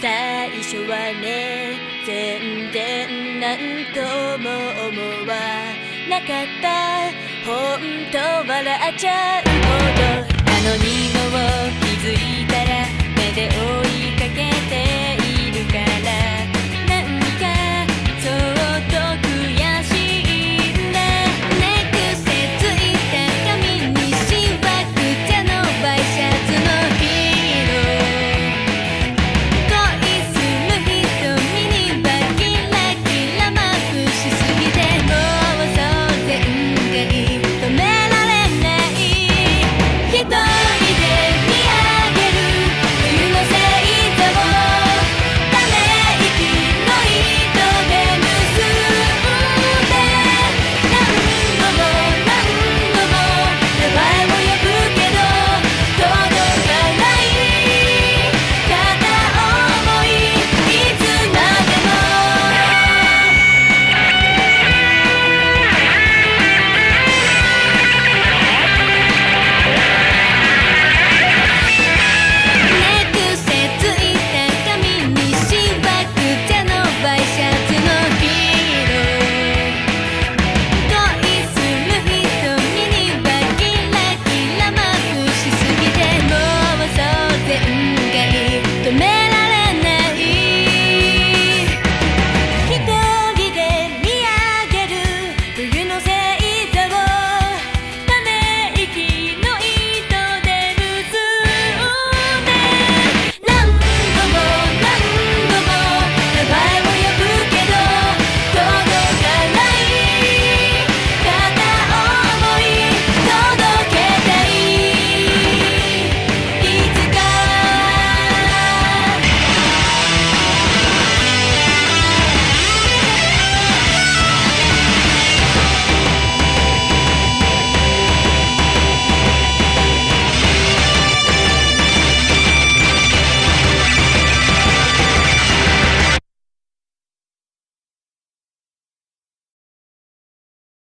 最初はね全然なんとも思わなかった。ほんと笑っちゃうほど。なのにもう気づいたら